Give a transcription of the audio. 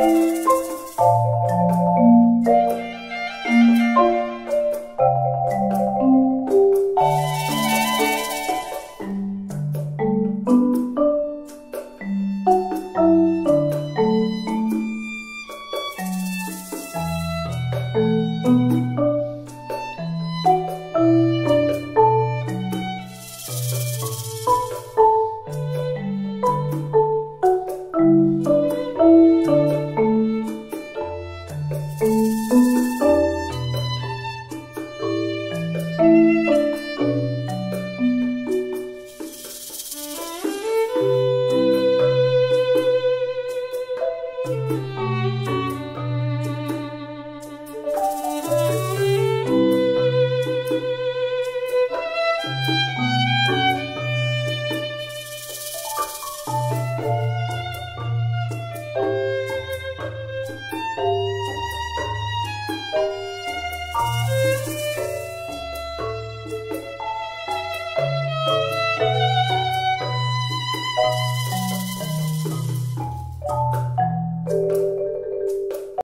Música 嗯